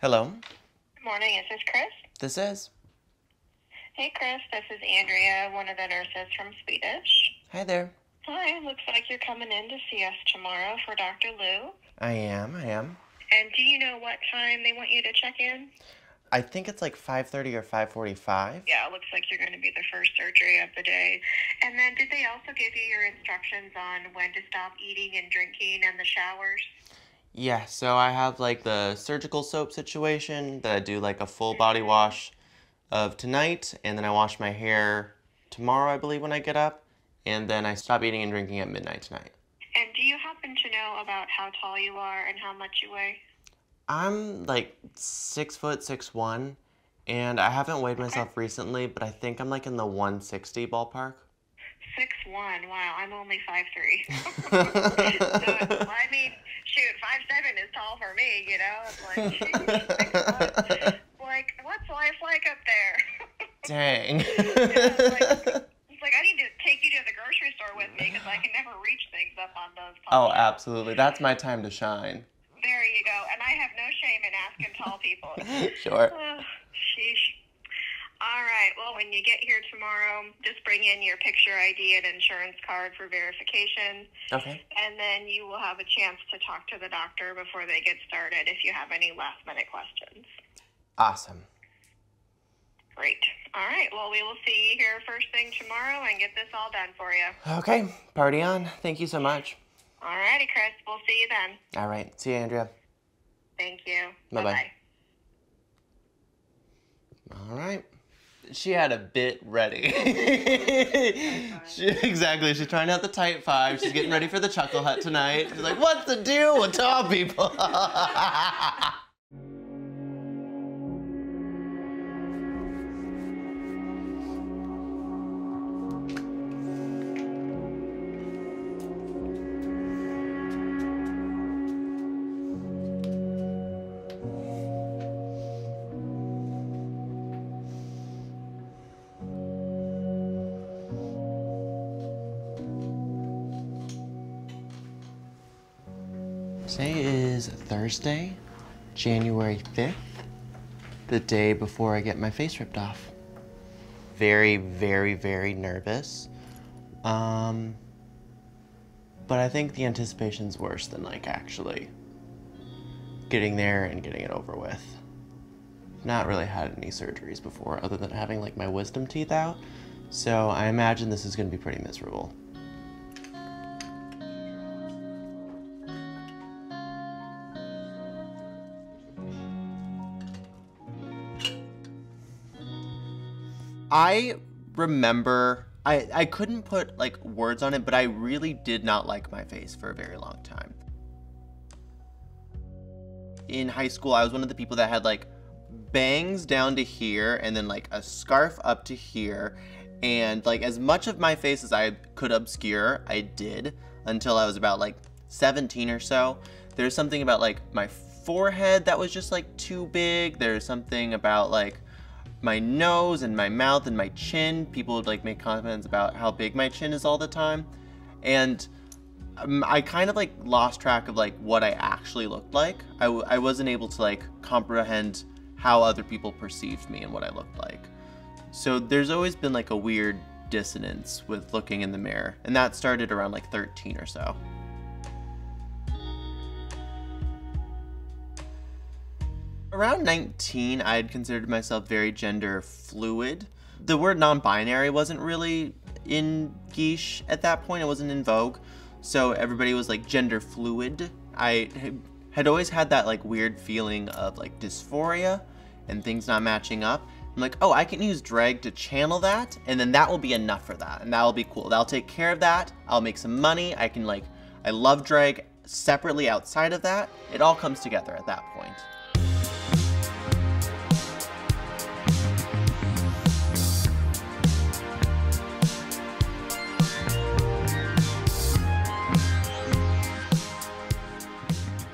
Hello, Good morning. Is this Chris? this is. Hey, Chris. This is Andrea, one of the nurses from Swedish. Hi there. Hi. Looks like you're coming in to see us tomorrow for Dr. Lou. I am, I am. And do you know what time they want you to check in? I think it's like 5.30 or 5.45. Yeah, it looks like you're going to be the first surgery of the day. And then did they also give you your instructions on when to stop eating and drinking and the showers? Yeah, so I have like the surgical soap situation that I do like a full body wash of tonight, and then I wash my hair tomorrow, I believe, when I get up, and then I stop eating and drinking at midnight tonight. And do you happen to know about how tall you are and how much you weigh? I'm like six foot six one, and I haven't weighed myself recently, but I think I'm like in the 160 ballpark. Six one. Wow, I'm only five three. so, I mean, shoot, five seven is tall for me. You know, it's like, shoot. Like, what's life like up there? Dang. it's, like, like I need to take you to the grocery store with me because I can never reach things up on those. oh, absolutely. That's my time to shine. There you go. And I have no shame in asking tall people. Sure. Oh, sheesh. All right. Well, when you get here tomorrow, just bring in your picture ID and insurance card for verification. Okay. And then you will have a chance to talk to the doctor before they get started if you have any last minute questions. Awesome. Great. All right. Well, we will see you here first thing tomorrow and get this all done for you. Okay, party on. Thank you so much. All righty, Chris. We'll see you then. All right. See you, Andrea. Thank you. Bye-bye. Bye-bye. All right. She had a bit ready. she, exactly. She's trying out the tight five. She's getting ready for the Chuckle Hut tonight. She's like, what's the deal with tall people? Thursday, January 5th, the day before I get my face ripped off. Very, very, very nervous. Um, but I think the anticipation's worse than like actually getting there and getting it over with. Not really had any surgeries before other than having like my wisdom teeth out. So I imagine this is gonna be pretty miserable. I remember I I couldn't put like words on it, but I really did not like my face for a very long time. In high school, I was one of the people that had like bangs down to here and then like a scarf up to here and like as much of my face as I could obscure, I did until I was about like 17 or so. There's something about like my forehead that was just like too big. There's something about like my nose and my mouth and my chin. People would like make comments about how big my chin is all the time. And um, I kind of like lost track of like what I actually looked like. I, w- I wasn't able to like comprehend how other people perceived me and what I looked like. So there's always been like a weird dissonance with looking in the mirror. And that started around like 13 or so. Around 19, I had considered myself very gender fluid. The word non binary wasn't really in Geesh at that point, it wasn't in vogue. So everybody was like gender fluid. I had always had that like weird feeling of like dysphoria and things not matching up. I'm like, oh, I can use drag to channel that, and then that will be enough for that, and that'll be cool. That'll take care of that. I'll make some money. I can like, I love drag separately outside of that. It all comes together at that point.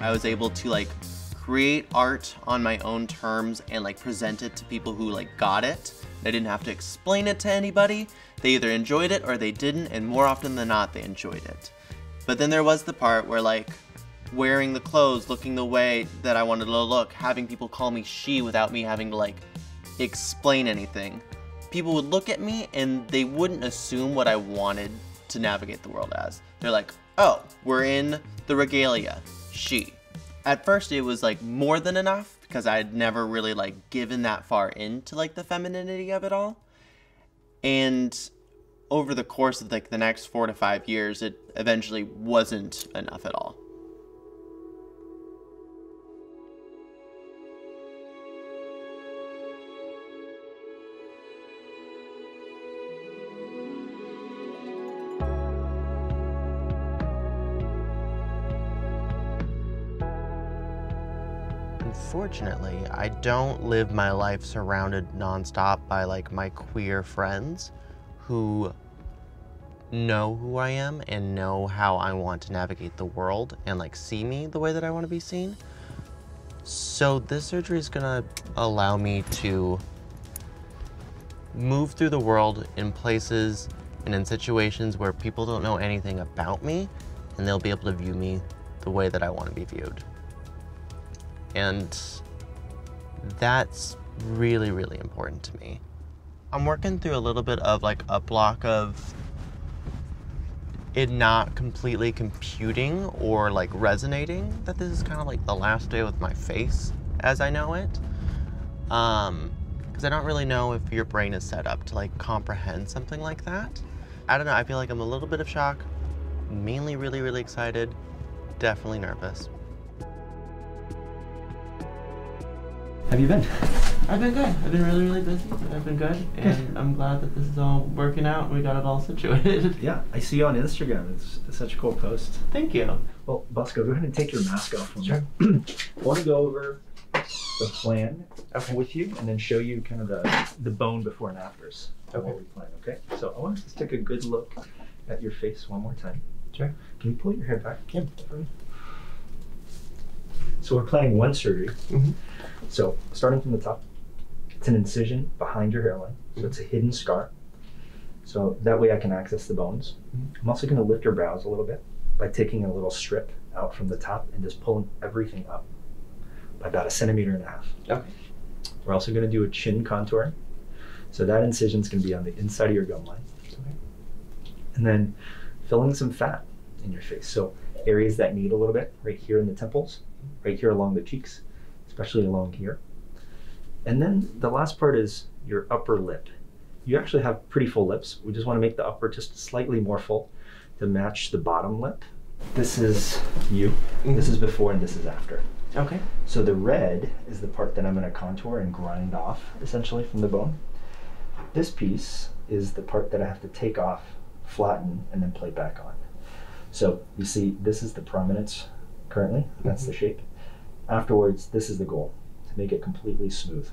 I was able to like create art on my own terms and like present it to people who like got it. I didn't have to explain it to anybody. They either enjoyed it or they didn't, and more often than not, they enjoyed it. But then there was the part where like wearing the clothes, looking the way that I wanted to look, having people call me she without me having to like explain anything. People would look at me and they wouldn't assume what I wanted to navigate the world as. They're like, oh, we're in the regalia, she. At first it was like more than enough because I had never really like given that far into like the femininity of it all. And over the course of like the next four to five years, it eventually wasn't enough at all. Unfortunately, I don't live my life surrounded nonstop by like my queer friends who know who I am and know how I want to navigate the world and like see me the way that I want to be seen. So this surgery is gonna allow me to move through the world in places and in situations where people don't know anything about me and they'll be able to view me the way that I want to be viewed. And that's really, really important to me. I'm working through a little bit of like a block of it not completely computing or like resonating that this is kind of like the last day with my face as I know it. Um, because I don't really know if your brain is set up to like comprehend something like that. I don't know, I feel like I'm a little bit of shock, mainly really, really excited, definitely nervous. Have you been? I've been good. I've been really, really busy, but I've been good, and I'm glad that this is all working out we got it all situated. Yeah, I see you on Instagram. It's, it's such a cool post. Thank you. Well, Bosco, go ahead and take your mask off for me. Sure. I want to go over the plan with you and then show you kind of the, the bone before and afters of what Okay. we plan, okay? So I want to just take a good look at your face one more time. Sure. Can you pull your hair back? Yeah. So we're planning one surgery. Mhm. So starting from the top, it's an incision behind your hairline. So it's a hidden scar. So that way I can access the bones. Mhm. I'm also going to lift your brows a little bit by taking a little strip out from the top and just pulling everything up by about a centimeter and a half. Okay. We're also going to do a chin contour. So that incision is going to be on the inside of your gum line. And then filling some fat in your face. So areas that need a little bit, right here in the temples, right here along the cheeks, especially along here. And then the last part is your upper lip. You actually have pretty full lips. We just want to make the upper just slightly more full to match the bottom lip. This is you. Mm-hmm. This is before and this is after. Okay. So the red is the part that I'm going to contour and grind off essentially from the bone. This piece is the part that I have to take off, flatten, and then plate back on. So you see, this is the prominence currently. That's the shape. Afterwards, this is the goal to make it completely smooth.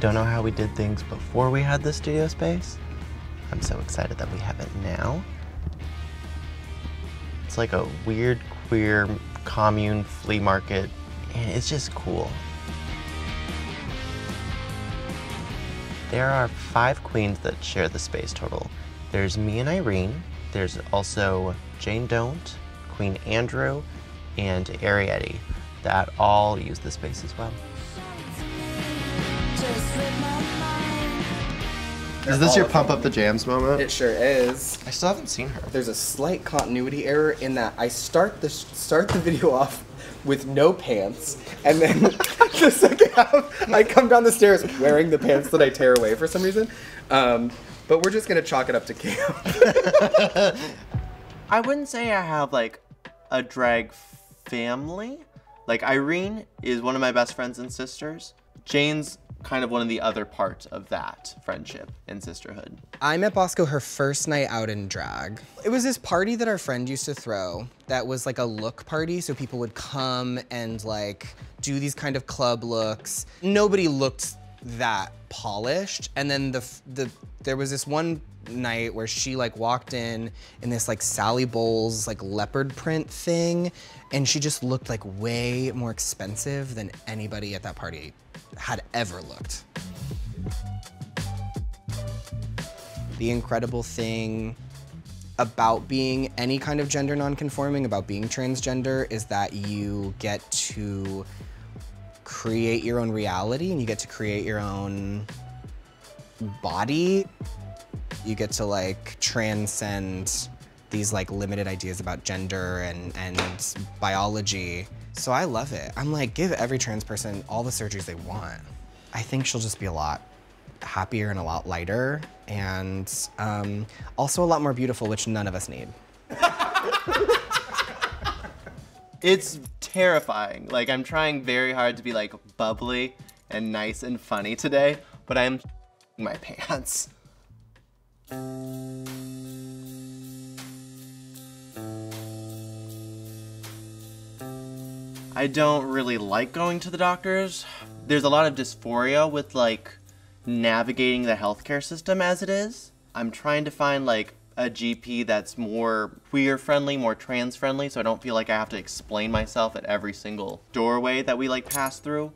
Don't know how we did things before we had the studio space. I'm so excited that we have it now. It's like a weird queer commune flea market, and it's just cool. There are five queens that share the space total. There's me and Irene. There's also Jane Don't, Queen Andrew, and Arietti that all use the space as well. Is this your pump up the jams moment? It sure is. I still haven't seen her. There's a slight continuity error in that I start the start the video off with no pants, and then the second half I come down the stairs wearing the pants that I tear away for some reason. Um, but we're just gonna chalk it up to camp. I wouldn't say I have like a drag family. Like Irene is one of my best friends and sisters. Jane's kind of one of the other parts of that friendship and sisterhood. I met Bosco her first night out in drag. It was this party that our friend used to throw that was like a look party, so people would come and like do these kind of club looks. Nobody looked that polished, and then the the there was this one night where she like walked in in this like Sally Bowles like leopard print thing, and she just looked like way more expensive than anybody at that party had ever looked. The incredible thing about being any kind of gender nonconforming, about being transgender, is that you get to create your own reality and you get to create your own body. You get to like transcend these like limited ideas about gender and, and biology. So I love it. I'm like, give every trans person all the surgeries they want. I think she'll just be a lot happier and a lot lighter and um, also a lot more beautiful, which none of us need. It's terrifying. Like I'm trying very hard to be like bubbly and nice and funny today, but I am my pants. I don't really like going to the doctors. There's a lot of dysphoria with like navigating the healthcare system as it is. I'm trying to find like a GP that's more queer friendly, more trans friendly, so I don't feel like I have to explain myself at every single doorway that we like pass through.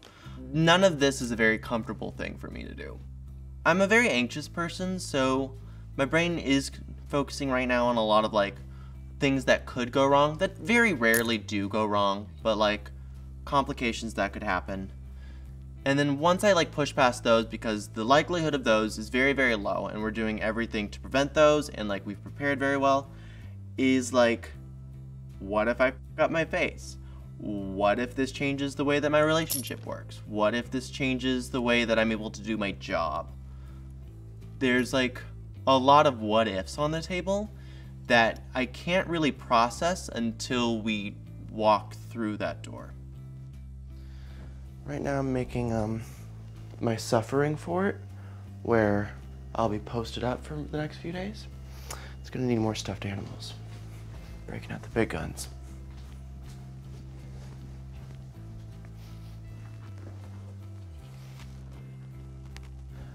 None of this is a very comfortable thing for me to do. I'm a very anxious person, so my brain is focusing right now on a lot of like things that could go wrong that very rarely do go wrong, but like complications that could happen. And then once I like push past those because the likelihood of those is very very low and we're doing everything to prevent those and like we've prepared very well is like what if I got my face? What if this changes the way that my relationship works? What if this changes the way that I'm able to do my job? There's like a lot of what ifs on the table that I can't really process until we walk through that door. Right now I'm making um my suffering for it, where I'll be posted up for the next few days. It's gonna need more stuffed animals. Breaking out the big guns.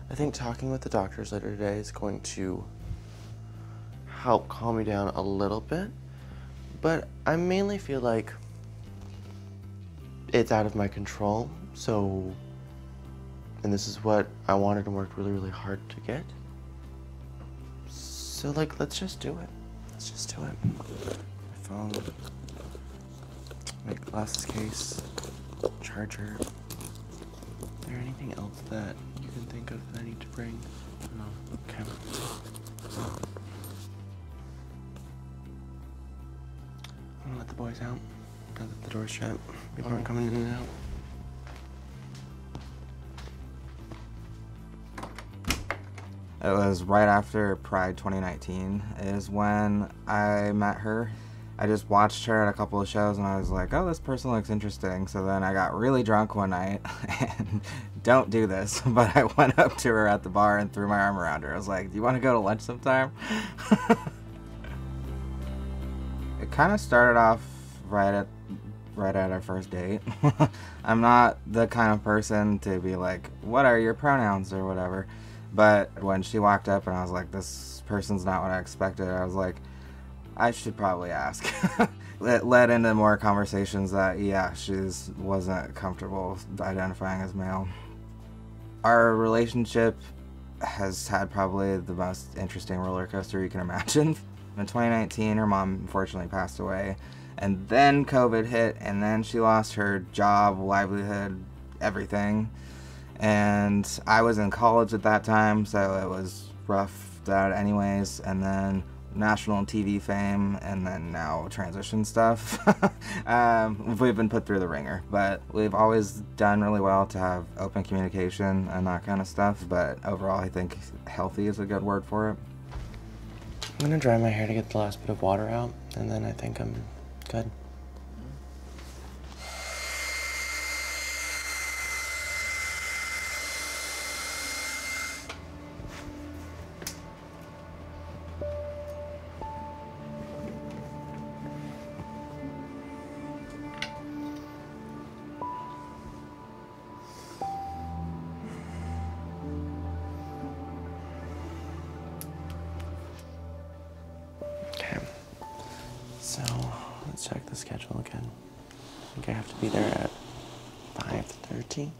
I think talking with the doctors later today is going to help calm me down a little bit, but I mainly feel like it's out of my control. So, and this is what I wanted and worked really, really hard to get. So, like, let's just do it. Let's just do it. My phone, my glasses case, charger. Is there anything else that you can think of that I need to bring? No. Okay. I'm gonna let the boys out. Now that the door's shut. People aren't coming in and out. It was right after Pride 2019 is when I met her. I just watched her at a couple of shows and I was like, oh, this person looks interesting. So then I got really drunk one night and don't do this, but I went up to her at the bar and threw my arm around her. I was like, do you want to go to lunch sometime? it kind of started off right at right at our first date. I'm not the kind of person to be like, what are your pronouns or whatever. But when she walked up and I was like, this person's not what I expected, I was like, I should probably ask. it led into more conversations that, yeah, she wasn't comfortable identifying as male. Our relationship has had probably the most interesting roller coaster you can imagine. In 2019, her mom unfortunately passed away, and then COVID hit, and then she lost her job, livelihood, everything and I was in college at that time, so it was rough that anyways. And then national TV fame, and then now transition stuff. um, we've been put through the ringer, but we've always done really well to have open communication and that kind of stuff. But overall, I think healthy is a good word for it. I'm gonna dry my hair to get the last bit of water out, and then I think I'm good. I have to be there at 5.30.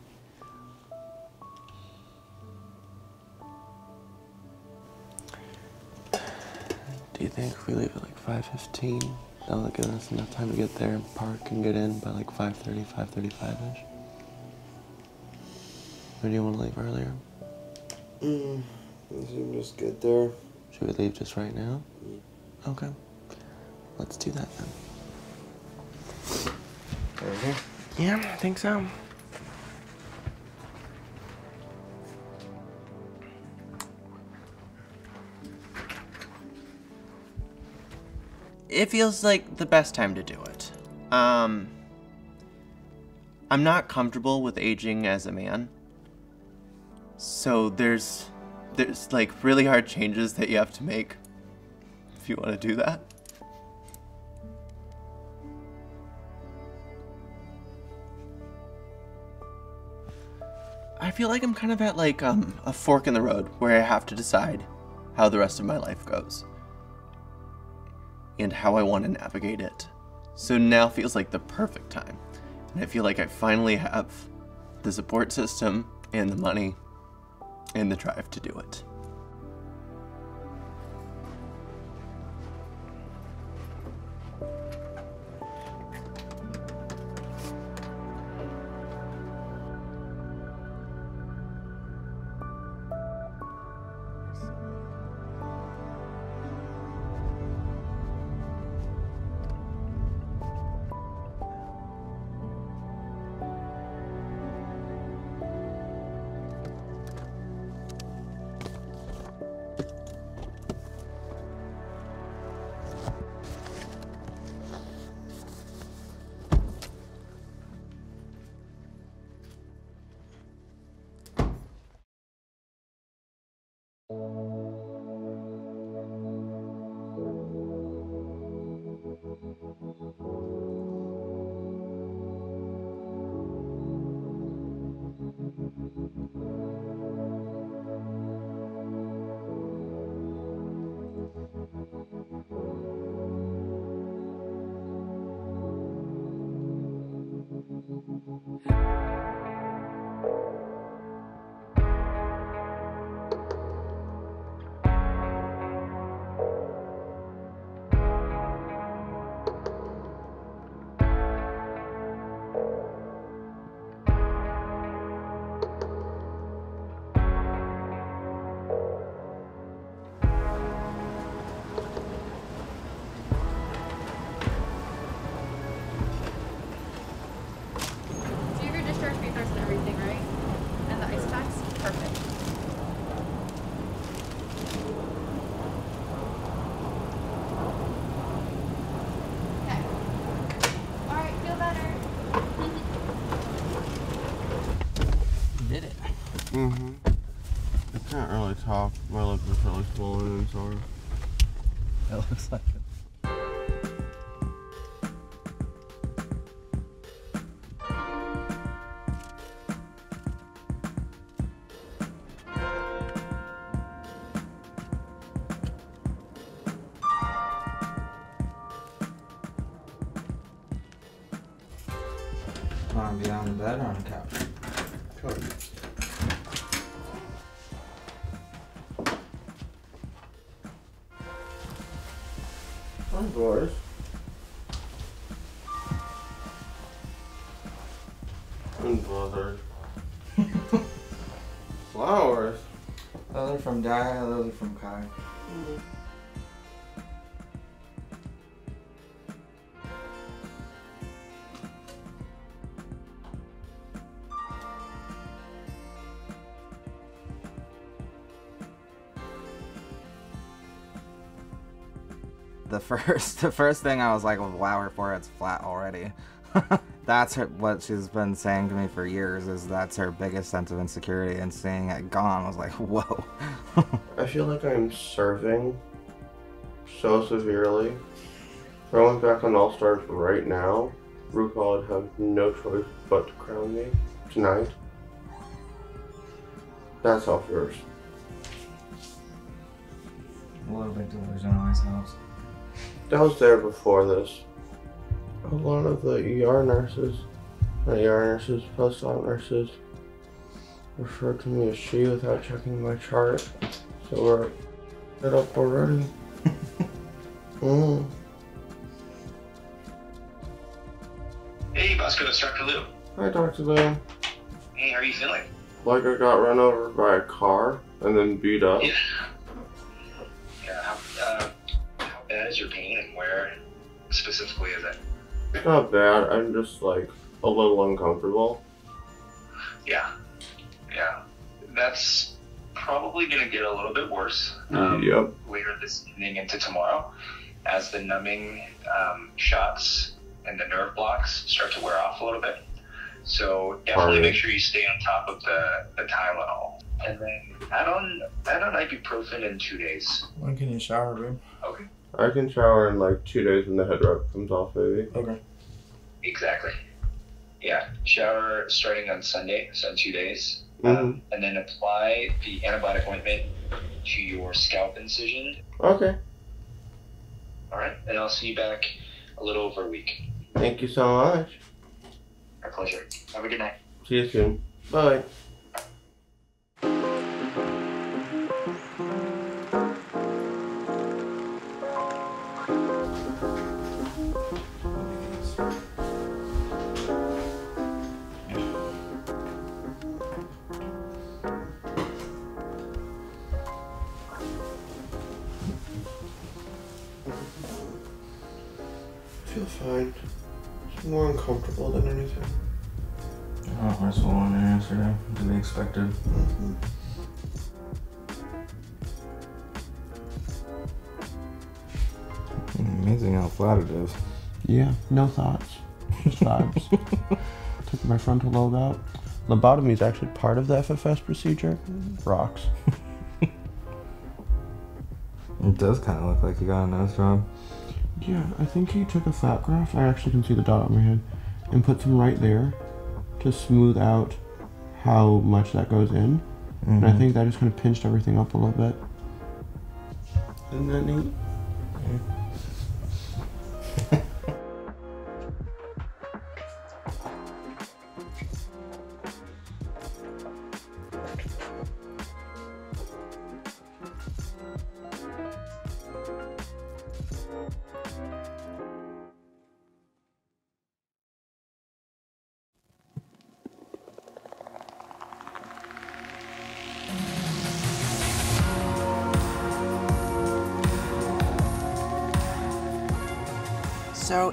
Do you think if we leave at like 5.15, that'll give us enough time to get there, park, and get in by like 5.30, 5.35ish? Or do you want to leave earlier? Mm, let's just get there. Should we leave just right now? Okay. Let's do that then. Yeah, I think so. It feels like the best time to do it. Um, I'm not comfortable with aging as a man. So there's there's like really hard changes that you have to make if you want to do that. I feel like I'm kind of at like um, a fork in the road where I have to decide how the rest of my life goes and how I want to navigate it. So now feels like the perfect time. And I feel like I finally have the support system and the money and the drive to do it. So you. Mm-hmm. I can't really talk. My lip is really swollen and sore. That looks like it. The first, the first thing I was like, well, wow, her forehead's flat already. that's her, what she's been saying to me for years. Is that's her biggest sense of insecurity, and seeing it gone was like, whoa. I feel like I'm serving so severely. If I went back on All Stars right now, RuPaul would have no choice but to crown me tonight. That's how first. A little bit delusional always helps. I was there before this. a lot of the ER nurses, not ER nurses, post-op nurses, referred to me as she without checking my chart. So we're set up already. mm. Hey, Bosco, it's Dr. Lou. Hi, Dr. Lou. Hey, how are you feeling? Like I got run over by a car and then beat up. Yeah. Yeah, specifically is it? It's not bad. I'm just like a little uncomfortable. Yeah. Yeah. That's probably going to get a little bit worse um, Yep. later this evening into tomorrow as the numbing um, shots and the nerve blocks start to wear off a little bit. So definitely Pardon? make sure you stay on top of the, the Tylenol. And then add on, add on ibuprofen in two days. When can you shower, babe? Okay. I can shower in like two days when the head wrap comes off, baby. Okay. Exactly. Yeah. Shower starting on Sunday, so in two days. Mhm. Um, and then apply the antibiotic ointment to your scalp incision. Okay. All right. And I'll see you back a little over a week. Thank you so much. My pleasure. Have a good night. See you soon. Bye. It's more uncomfortable than anything. Oh, we're swollen in yesterday, to be expected. Mm-hmm. Mm-hmm. Amazing how flat it is. Yeah, no thoughts. Just vibes. Took my frontal lobe out. Lobotomy is actually part of the FFS procedure. Rocks. It does kind of look like you got a nose job. Yeah, I think he took a flat graft. I actually can see the dot on my head. And put some right there to smooth out how much that goes in. And I Mhm. think that just kind of pinched everything up a little bit. Isn't that neat? So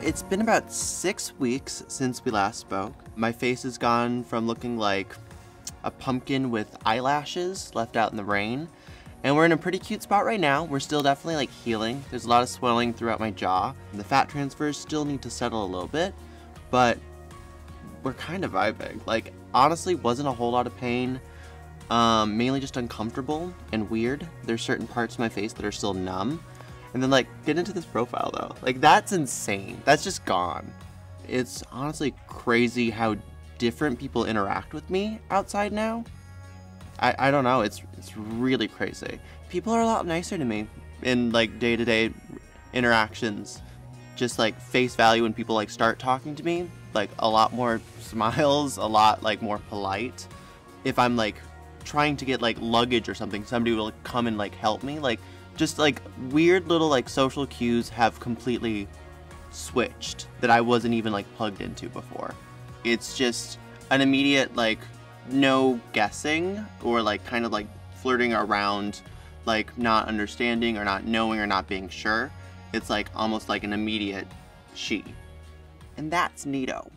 it's been about six weeks since we last spoke. My face has gone from looking like a pumpkin with eyelashes left out in the rain. And we're in a pretty cute spot right now. We're still definitely like healing. There's a lot of swelling throughout my jaw. The fat transfers still need to settle a little bit, but we're kind of vibing. Like honestly, wasn't a whole lot of pain. Um, mainly just uncomfortable and weird. There's certain parts of my face that are still numb. And then like get into this profile though. Like that's insane. That's just gone. It's honestly crazy how different people interact with me outside now. I, I don't know, it's it's really crazy. People are a lot nicer to me in like day-to-day interactions. Just like face value when people like start talking to me, like a lot more smiles, a lot like more polite. If I'm like trying to get like luggage or something, somebody will come and like help me. Like just like weird little like social cues have completely switched that I wasn't even like plugged into before. It's just an immediate like no guessing or like kind of like flirting around like not understanding or not knowing or not being sure. It's like almost like an immediate she. And that's neato.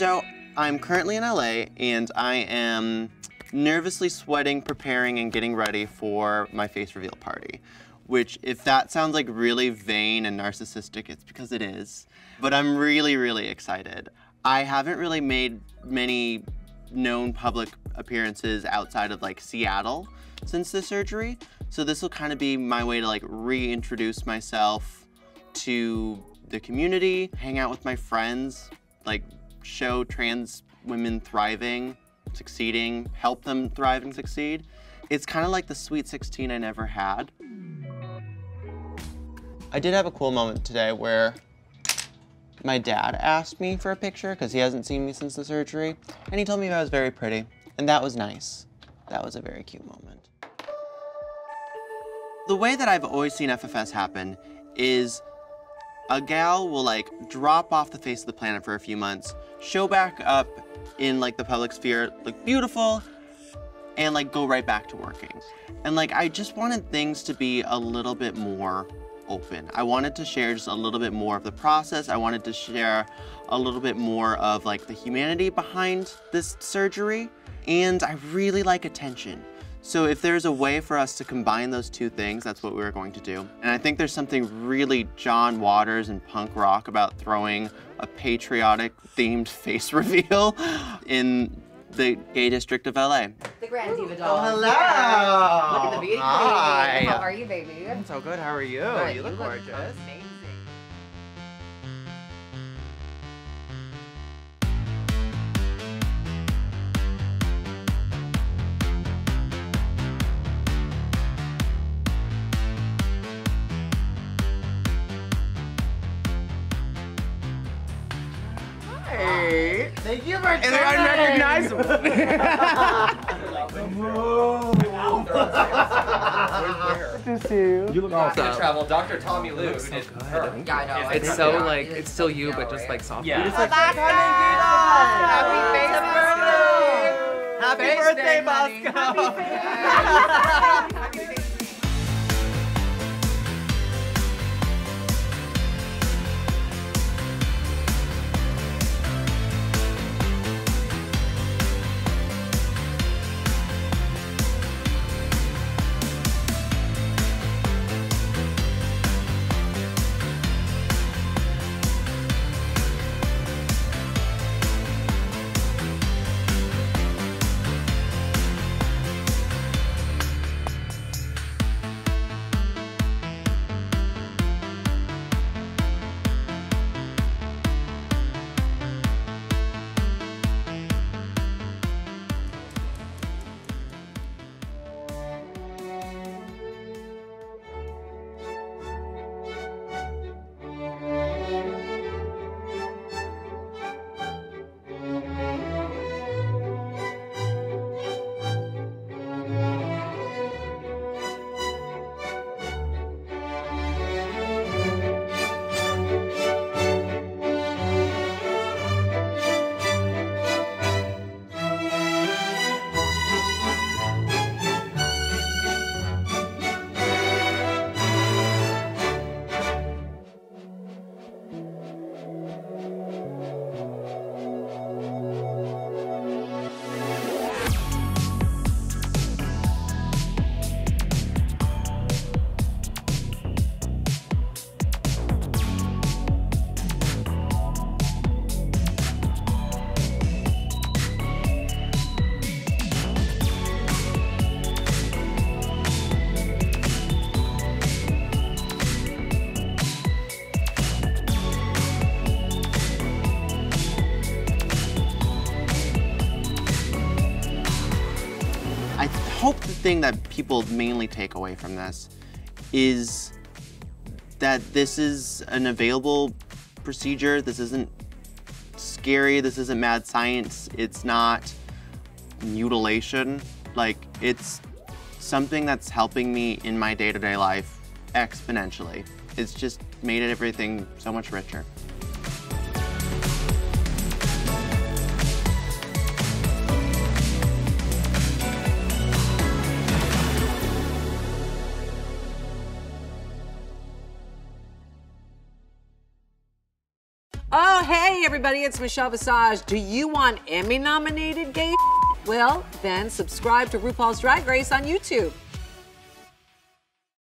So, I'm currently in LA and I am nervously sweating, preparing, and getting ready for my face reveal party. Which, if that sounds like really vain and narcissistic, it's because it is. But I'm really, really excited. I haven't really made many known public appearances outside of like Seattle since the surgery. So this will kind of be my way to like reintroduce myself to the community, hang out with my friends, like show trans women thriving succeeding, help them thrive and succeed. It's kind of like the sweet 16 I never had. I did have a cool moment today where my dad asked me for a picture because he hasn't seen me since the surgery, and he told me I was very pretty, and that was nice. That was a very cute moment. The way that I've always seen FFS happen is a gal will like drop off the face of the planet for a few months, show back up in like the public sphere, look beautiful, and like go right back to working. And like I just wanted things to be a little bit more open. I wanted to share just a little bit more of the process. I wanted to share a little bit more of like the humanity behind this surgery. And I really like attention. So if there's a way for us to combine those two things, that's what we were going to do. And I think there's something really John Waters and punk rock about throwing a patriotic themed face reveal in the gay district of LA. The Grand Diva oh, doll. Oh, hello. Yeah. Look at the beauty Hi. queen. How are you, baby? I'm so good. How are you? Good. You look gorgeous. amazing. And they're unrecognizable. to see you. You look Doctor awesome. Travel, Dr. Tommy Lou. who did her. Yeah, I know. It's, I so know. like It is still you, but just like soft. Yeah. It's like Happy Face birthday, day, honey. Bosco! Thing that people mainly take away from this is that this is an available procedure. This isn't scary. This isn't mad science. It's not mutilation. Like, it's something that's helping me in my day to day life exponentially. It's just made everything so much richer. Everybody, it's Michelle Visage. Do you want Emmy nominated gay? Well, then subscribe to RuPaul's Drag Race on YouTube.